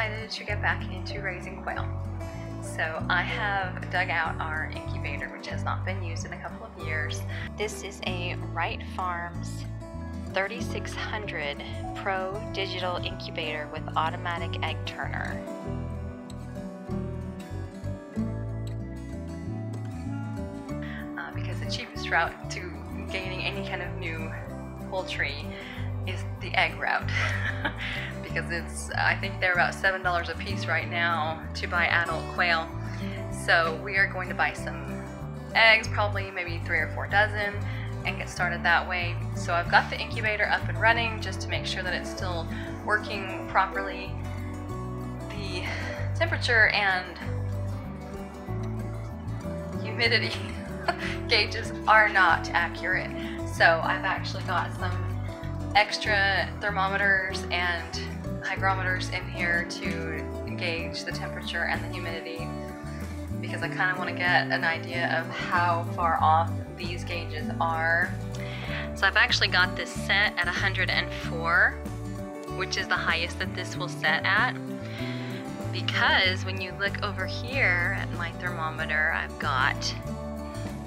excited to get back into raising quail. So I have dug out our incubator, which has not been used in a couple of years. This is a Rite Farms 3600 Pro Digital Incubator with automatic egg turner. Uh, because the cheapest route to gaining any kind of new poultry is the egg route. Because it's I think they're about seven dollars a piece right now to buy adult quail. So we are going to buy some eggs probably maybe three or four dozen and get started that way. So I've got the incubator up and running just to make sure that it's still working properly. The temperature and humidity gauges are not accurate. So I've actually got some extra thermometers and hygrometers in here to gauge the temperature and the humidity because I kind of want to get an idea of how far off these gauges are. So I've actually got this set at 104, which is the highest that this will set at. Because when you look over here at my thermometer, I've got,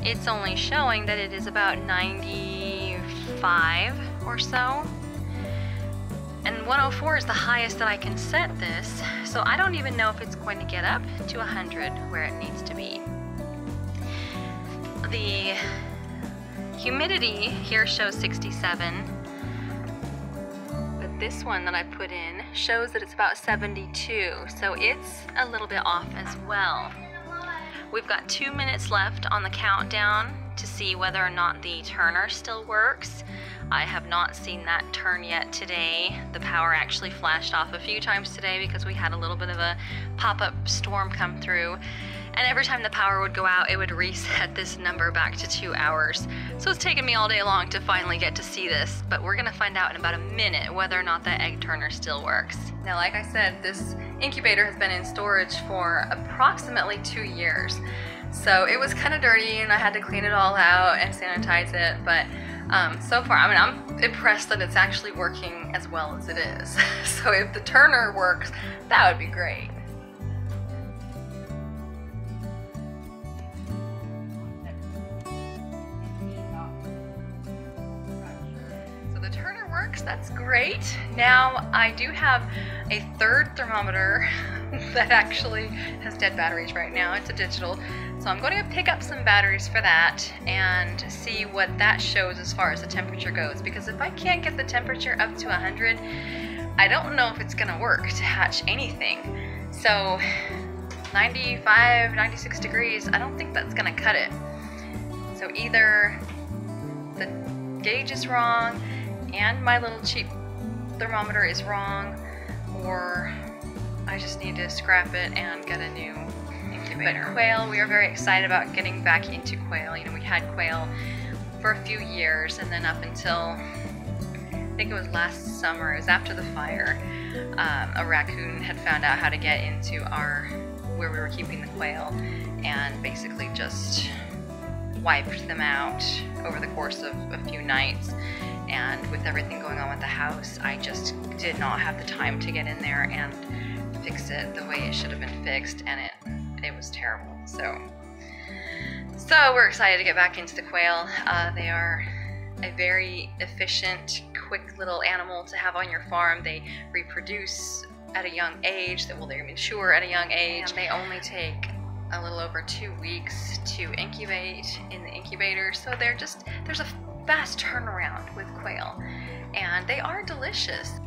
it's only showing that it is about 95 or so. And 104 is the highest that I can set this, so I don't even know if it's going to get up to 100 where it needs to be. The humidity here shows 67, but this one that I put in shows that it's about 72, so it's a little bit off as well. We've got two minutes left on the countdown to see whether or not the turner still works. I have not seen that turn yet today. The power actually flashed off a few times today because we had a little bit of a pop-up storm come through. And every time the power would go out, it would reset this number back to two hours. So it's taken me all day long to finally get to see this, but we're gonna find out in about a minute whether or not that egg turner still works. Now, like I said, this incubator has been in storage for approximately two years. So it was kind of dirty and I had to clean it all out and sanitize it, but um, so far, I mean, I'm impressed that it's actually working as well as it is. so if the turner works, that would be great. Works, that's great. Now I do have a third thermometer that actually has dead batteries right now. It's a digital. So I'm going to pick up some batteries for that and see what that shows as far as the temperature goes. Because if I can't get the temperature up to 100, I don't know if it's going to work to hatch anything. So 95, 96 degrees, I don't think that's going to cut it. So either the gauge is wrong and my little cheap thermometer is wrong or I just need to scrap it and get a new incubator. But quail, we are very excited about getting back into quail. You know, we had quail for a few years and then up until I think it was last summer, it was after the fire, um, a raccoon had found out how to get into our, where we were keeping the quail and basically just wiped them out over the course of a few nights. And with everything going on with the house I just did not have the time to get in there and fix it the way it should have been fixed and it it was terrible. So so we're excited to get back into the quail. Uh, they are a very efficient quick little animal to have on your farm. They reproduce at a young age that will they mature at a young age. and they only take a little over two weeks to incubate in the incubator. So they're just, there's a fast turnaround with quail and they are delicious.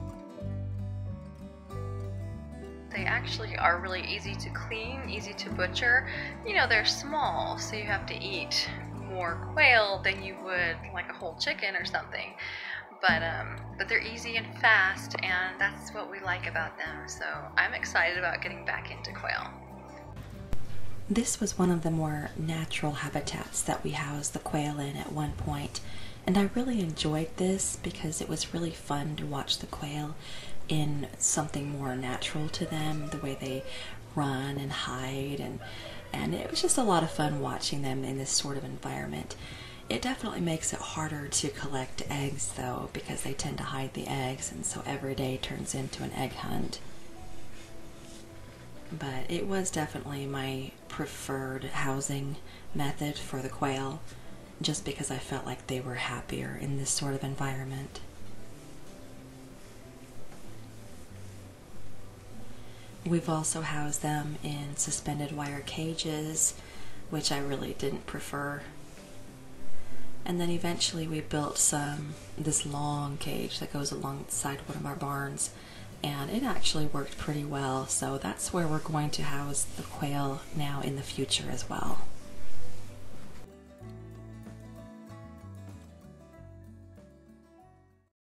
They actually are really easy to clean, easy to butcher. You know, they're small, so you have to eat more quail than you would like a whole chicken or something. But um, but they're easy and fast, and that's what we like about them. So I'm excited about getting back into quail. This was one of the more natural habitats that we housed the quail in at one point, and I really enjoyed this because it was really fun to watch the quail in something more natural to them, the way they run and hide and and it was just a lot of fun watching them in this sort of environment. It definitely makes it harder to collect eggs though because they tend to hide the eggs and so every day turns into an egg hunt. But it was definitely my preferred housing method for the quail just because I felt like they were happier in this sort of environment. We've also housed them in suspended wire cages, which I really didn't prefer. And then eventually we built some this long cage that goes alongside one of our barns and it actually worked pretty well. So that's where we're going to house the quail now in the future as well.